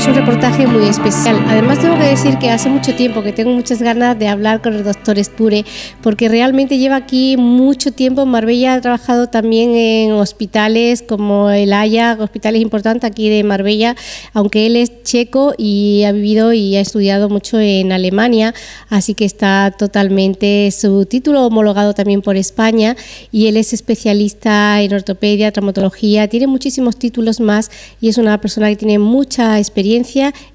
Tenemos un reportaje muy especial. Además tengo que decir que hace mucho tiempo que tengo muchas ganas de hablar con el doctor Espure, porque realmente lleva aquí mucho tiempo Marbella, ha trabajado también en hospitales como el Haya, hospitales importantes aquí de Marbella, aunque él es checo y ha vivido y ha estudiado mucho en Alemania, así que está totalmente su título homologado también por España y él es especialista en ortopedia, traumatología, tiene muchísimos títulos más y es una persona que tiene mucha experiencia,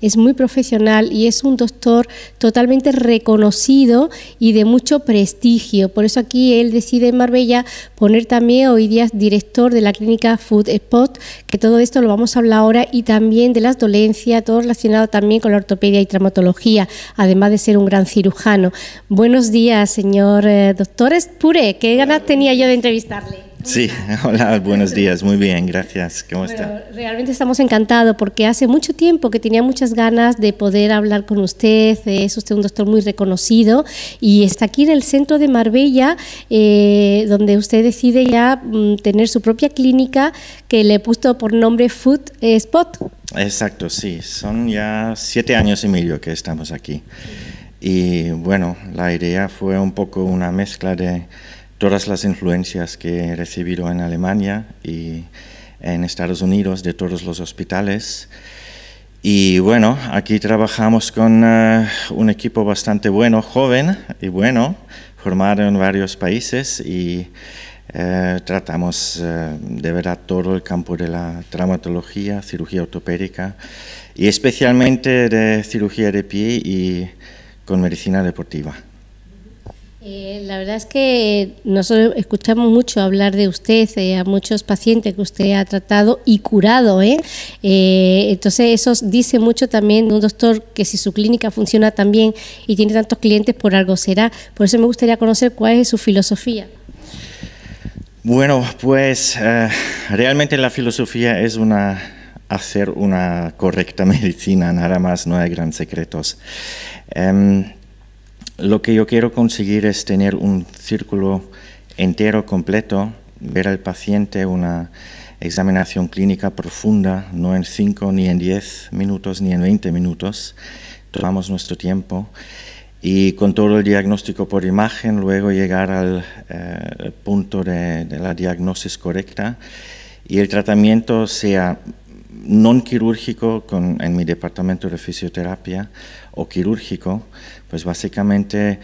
es muy profesional y es un doctor totalmente reconocido y de mucho prestigio. Por eso aquí él decide en Marbella poner también hoy día director de la clínica Food Spot, que todo esto lo vamos a hablar ahora, y también de las dolencias, todo relacionado también con la ortopedia y traumatología, además de ser un gran cirujano. Buenos días, señor eh, doctor Espure, qué ganas tenía yo de entrevistarle. Sí, hola, buenos días, muy bien, gracias. ¿Cómo está? Realmente estamos encantados porque hace mucho tiempo que tenía muchas ganas de poder hablar con usted, es usted un doctor muy reconocido y está aquí en el centro de Marbella, eh, donde usted decide ya mm, tener su propia clínica que le he puesto por nombre Food Spot. Exacto, sí, son ya siete años y medio que estamos aquí. Y bueno, la idea fue un poco una mezcla de todas las influencias que he recibido en Alemania y en Estados Unidos de todos los hospitales. Y bueno, aquí trabajamos con eh, un equipo bastante bueno, joven y bueno, formado en varios países y eh, tratamos eh, de verdad todo el campo de la traumatología, cirugía ortopédica y especialmente de cirugía de pie y con medicina deportiva. Eh, la verdad es que nosotros escuchamos mucho hablar de usted, eh, a muchos pacientes que usted ha tratado y curado. ¿eh? entonces eso dice mucho también de un doctor que si su clínica funciona tan bien y tiene tantos clientes, por algo será. Por eso me gustaría conocer cuál es su filosofía. Bueno, pues realmente la filosofía es una hacer una correcta medicina, nada más, no hay grandes secretos. Em, lo que yo quiero conseguir es tener un círculo entero, completo, ver al paciente una examinación clínica profunda, no en 5 ni en 10 minutos ni en 20 minutos. Tomamos nuestro tiempo y con todo el diagnóstico por imagen, luego llegar al eh, punto de, la diagnosis correcta y el tratamiento sea no quirúrgico en mi departamento de fisioterapia o quirúrgico, pues básicamente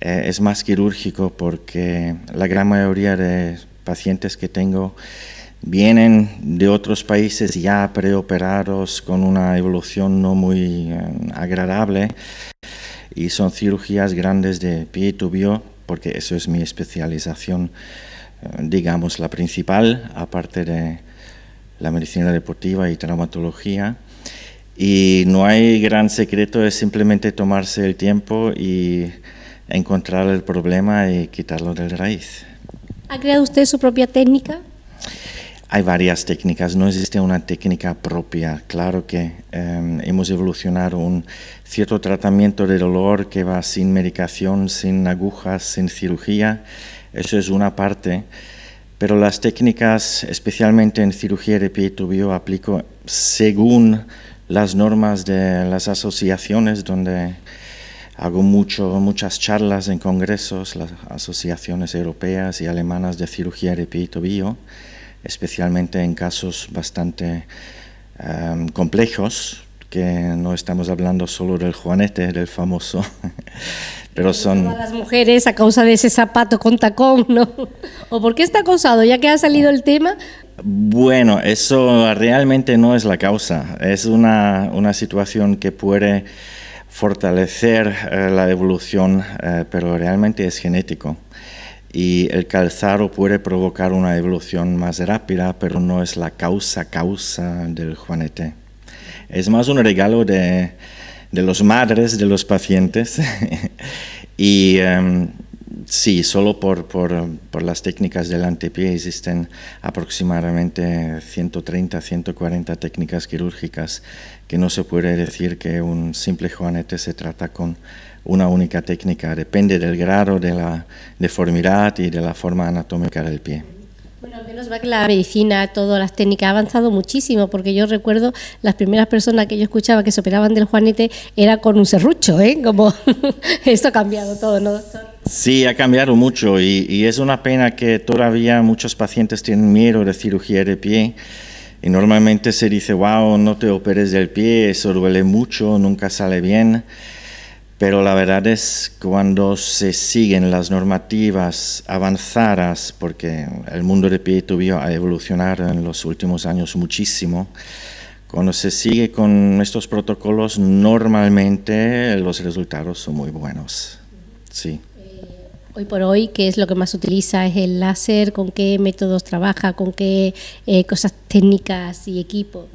eh, es más quirúrgico porque la gran mayoría de pacientes que tengo vienen de otros países ya preoperados con una evolución no muy eh, agradable y son cirugías grandes de pie y tubio porque eso es mi especialización, eh, digamos, la principal, aparte de la medicina deportiva y traumatología. Y no hay gran secreto, es simplemente tomarse el tiempo y encontrar el problema y quitarlo de raíz. ¿Ha creado usted su propia técnica? Hay varias técnicas, no existe una técnica propia. Claro que em, hemos evolucionado un cierto tratamiento de dolor que va sin medicación, sin agujas, sin cirugía. Eso es una parte pero las técnicas, especialmente en cirugía de pie tubio, aplico según las normas de las asociaciones donde hago mucho, muchas charlas en congresos, las asociaciones europeas y alemanas de cirugía de pie y tobillo, especialmente en casos bastante um, complejos, que no estamos hablando solo del juanete, del famoso, pero son... las mujeres a causa de ese zapato con tacón, ¿no? ¿O por qué está acosado? Ya que ha salido el tema, bueno, eso realmente no es la causa, es una, una situación que puede fortalecer eh, la evolución, eh, pero realmente es genético. Y el calzado puede provocar una evolución más rápida, pero no es la causa causa del juanete. Es más un regalo de, de los madres de los pacientes. y em, Sí, solo por, por, las técnicas del antepié existen aproximadamente 130, 140 técnicas quirúrgicas que no se puede decir que un simple juanete se trata con una única técnica, depende del grado de la deformidad y de la forma anatómica del pie. Menos va que la medicina, todas las técnicas ha avanzado muchísimo, porque yo recuerdo las primeras personas que yo escuchaba que se operaban del juanete era con un serrucho, ¿eh? Como esto ha cambiado todo, ¿no, doctor? Sí, ha cambiado mucho y, y es una pena que todavía muchos pacientes tienen miedo de cirugía de pie. Y normalmente se dice, wow, no te operes del pie, eso duele mucho, nunca sale bien. Pero la verdad es cuando se siguen las normativas avanzadas, porque el mundo de pie y tobillo ha evolucionado en los últimos años muchísimo, cuando se sigue con estos protocolos, normalmente los resultados son muy buenos. Sí. Hoy por hoy, ¿qué es lo que más utiliza? ¿Es el láser? ¿Con qué métodos trabaja? ¿Con qué eh, cosas técnicas y equipo?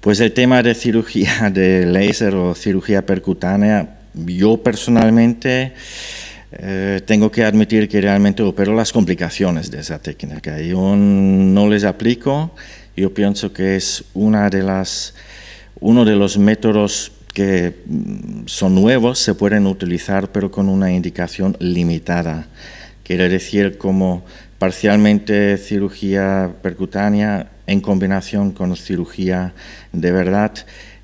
Pues el tema de cirugía de láser o cirugía percutánea, yo personalmente eh, tengo que admitir que realmente opero las complicaciones de esa técnica. Yo no les aplico, yo pienso que es una de las, uno de los métodos que mm, son nuevos, se pueden utilizar, pero con una indicación limitada. Quiere decir como parcialmente cirugía percutánea en combinación con cirugía de verdad.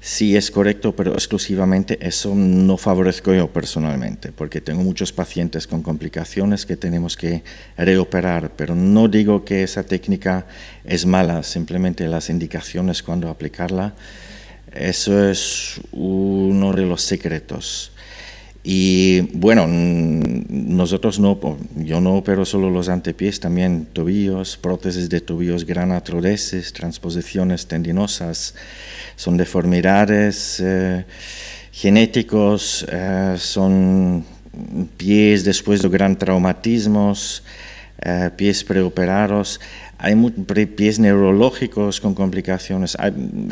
Sí es correcto, pero exclusivamente eso no favorezco yo personalmente, porque tengo muchos pacientes con complicaciones que tenemos que reoperar, pero no digo que esa técnica es mala, simplemente las indicaciones cuando aplicarla eso es uno de los secretos. Y bueno, nosotros no, yo no opero solo los antepiés, también tobillos, prótesis de tobillos granatrodesis, transposiciones tendinosas, son deformidades eh, genéticos, eh, son pies después de gran traumatismos, eh, pies preoperados hay pies neurológicos con complicaciones.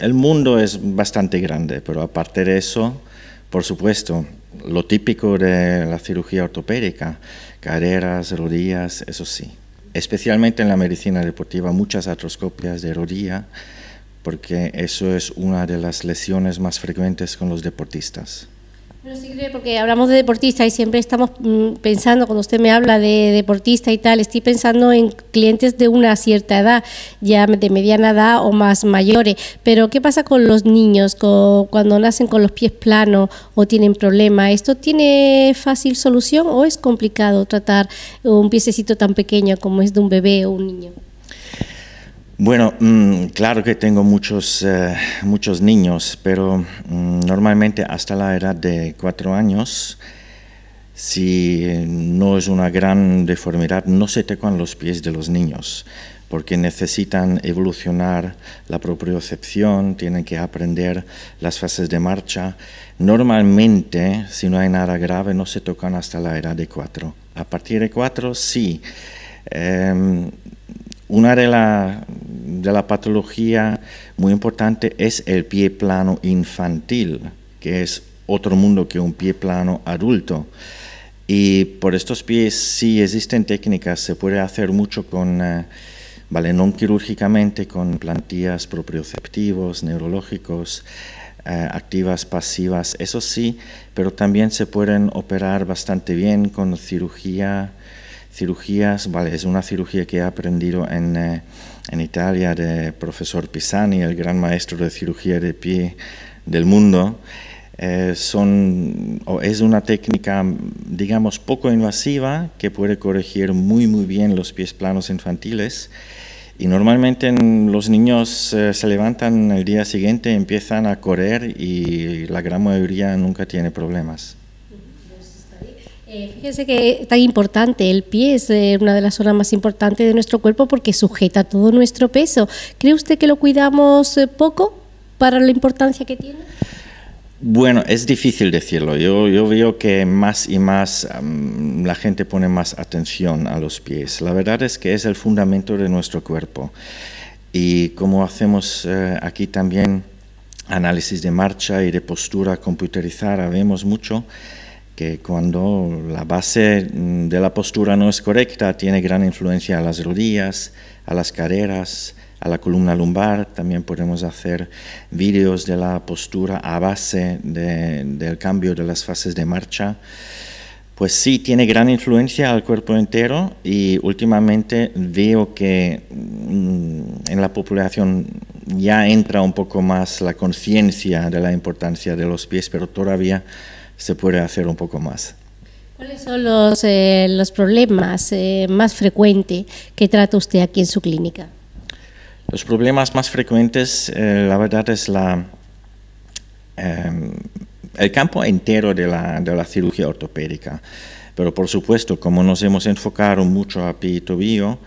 el mundo es bastante grande, pero aparte de eso, por supuesto, lo típico de la cirugía ortopédica, caderas, rodillas, eso sí. Especialmente en la medicina deportiva, muchas artroscopias de rodilla, porque eso es una de las lesiones más frecuentes con los deportistas. Bueno, sí, porque hablamos de deportista y siempre estamos mm, pensando, cuando usted me habla de deportista y tal, estoy pensando en clientes de una cierta edad, ya de mediana edad o más mayores. Pero, ¿qué pasa con los niños cuando nacen con los pies planos o tienen problemas? ¿Esto tiene fácil solución o es complicado tratar un piececito tan pequeño como es de un bebé o un niño? Bueno, mm, claro que tengo muchos, eh, muchos niños, pero mm, normalmente hasta la edad de cuatro años, si no es una gran deformidad, no se tocan los pies de los niños, porque necesitan evolucionar la propiocepción, tienen que aprender las fases de marcha. Normalmente, si no hay nada grave, no se tocan hasta la edad de cuatro. A partir de cuatro, sí. Em, una de la, de la patología muy importante es el pie plano infantil, que es otro mundo que un pie plano adulto. Y por estos pies sí existen técnicas, se puede hacer mucho con, eh, vale, no quirúrgicamente, con plantillas proprioceptivos, neurológicos, eh, activas, pasivas, eso sí, pero también se pueden operar bastante bien con cirugía cirugías, vale, es una cirugía que he aprendido en, eh, en Italia de profesor Pisani, el gran maestro de cirugía de pie del mundo. Eh, son, es una técnica, digamos, poco invasiva que puede corregir muy, muy bien los pies planos infantiles. Y normalmente los niños eh, se levantan el día siguiente, empiezan a correr y la gran mayoría nunca tiene problemas. Eh, fíjese que es tan importante, el pie es eh, una de las zonas más importantes de nuestro cuerpo porque sujeta todo nuestro peso. ¿Cree usted que lo cuidamos eh, poco para la importancia que tiene? Bueno, es difícil decirlo. Yo, yo veo que más y más la gente pone más atención a los pies. La verdad es que es el fundamento de nuestro cuerpo. Y como hacemos aquí también análisis de marcha y de postura computerizada, vemos mucho que cuando la base mm, de la postura no es correcta, tiene gran influencia a las rodillas, a las caderas, a la columna lumbar. También podemos hacer vídeos de la postura a base del cambio de las fases de marcha. pues sí, tiene gran influencia al cuerpo entero y últimamente veo que mm, en la población ya entra un poco más la conciencia de la importancia de los pies, pero todavía se puede hacer un poco más. ¿Cuáles son los, eh, los problemas eh, más frecuentes que trata usted aquí en su clínica? Los problemas más frecuentes, eh, la verdad, es la, em, el campo entero de la, de la, cirugía ortopédica. Pero por supuesto, como nos hemos enfocado mucho a pie y tobillo,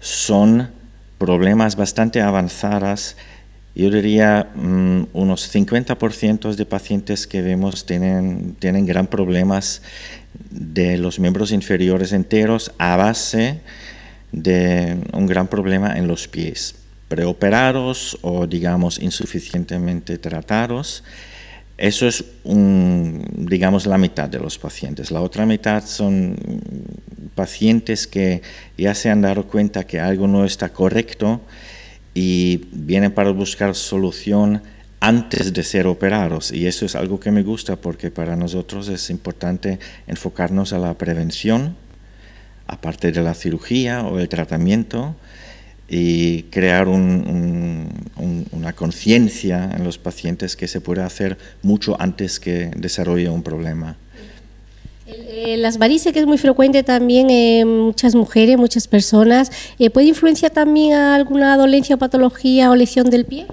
son problemas bastante avanzados. Yo diría um, unos 50% de pacientes que vemos tienen, tienen gran problemas de los miembros inferiores enteros a base de un gran problema en los pies, preoperados o digamos insuficientemente tratados. Eso es, un, digamos, la mitad de los pacientes. La otra mitad son pacientes que ya se han dado cuenta que algo no está correcto y vienen para buscar solución antes de ser operados. Y eso es algo que me gusta porque para nosotros es importante enfocarnos a la prevención, aparte de la cirugía o el tratamiento, y crear una conciencia en los pacientes que se puede hacer mucho antes que desarrolle un problema. Eh, las varices, que es muy frecuente también en muchas mujeres, muchas personas, eh, ¿puede influenciar también a alguna dolencia patología o lesión del pie?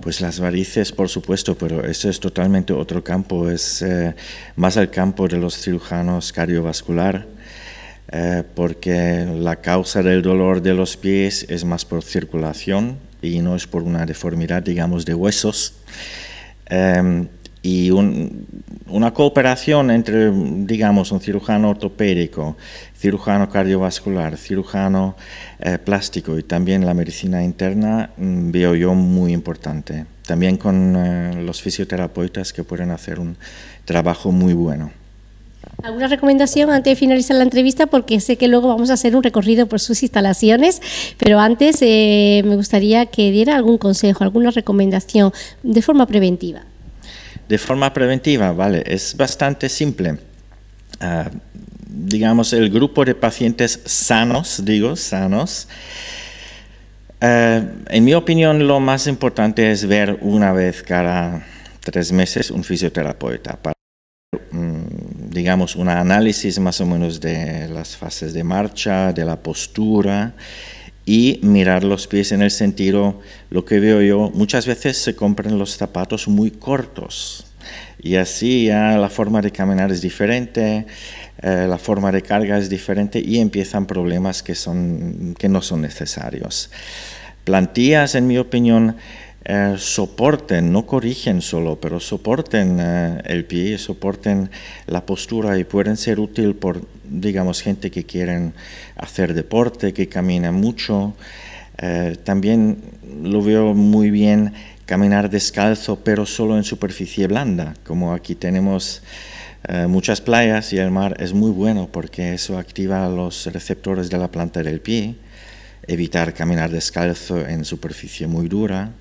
Pues las varices, por supuesto, pero eso es totalmente otro campo, es eh, más el campo de los cirujanos cardiovascular eh, porque la causa del dolor de los pies es más por circulación y no es por una deformidad, digamos, de huesos. Em, y una cooperación entre, digamos, un cirujano ortopédico, cirujano cardiovascular, cirujano eh, plástico y también la medicina interna, mm, veo yo muy importante. También con eh, los fisioterapeutas que pueden hacer un trabajo muy bueno. ¿Alguna recomendación antes de finalizar la entrevista? Porque sé que luego vamos a hacer un recorrido por sus instalaciones, pero antes eh, me gustaría que diera algún consejo, alguna recomendación de forma preventiva. De forma preventiva, vale, es bastante simple. Ah, digamos, el grupo de pacientes sanos, digo, sanos, ah, en mi opinión, lo más importante es ver una vez cada tres meses un fisioterapeuta para digamos, un análisis más o menos de las fases de marcha, de la postura y mirar los pies en el sentido, lo que veo yo, muchas veces se compran los zapatos muy cortos y así ya la forma de caminar es diferente, eh, la forma de carga es diferente y empiezan problemas que, son, que no son necesarios. Plantillas, en mi opinión, eh, soporten, no corrigen solo, pero soporten eh, el pie, soporten la postura y pueden ser útil por, digamos, gente que quieren hacer deporte, que camina mucho. Eh, también lo veo muy bien caminar descalzo, pero solo en superficie blanda, como aquí tenemos muchas playas y el mar es muy bueno porque eso activa los receptores de la planta del pie, evitar caminar descalzo en superficie muy dura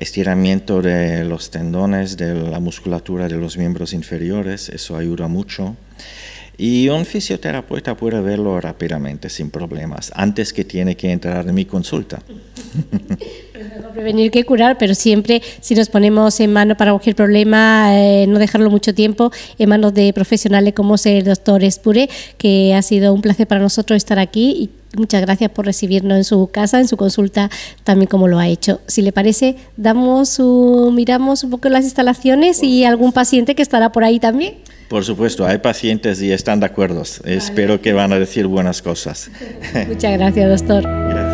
estiramiento de los tendones, de la musculatura de los miembros inferiores, eso ayuda mucho. Y un fisioterapeuta puede verlo rápidamente, sin problemas, antes que tiene que entrar en mi consulta. prevenir que curar, pero siempre si nos ponemos en mano para cualquier problema, eh, no dejarlo mucho tiempo en manos de profesionales como es el doctor Espure, que ha sido un placer para nosotros estar aquí y Muchas gracias por recibirnos en su casa, en su consulta, también como lo ha hecho. Si le parece, damos miramos un poco las instalaciones y algún paciente que estará por ahí también. Por supuesto, hay pacientes y están de acuerdo. Espero que van a decir buenas cosas. Muchas gracias, doctor.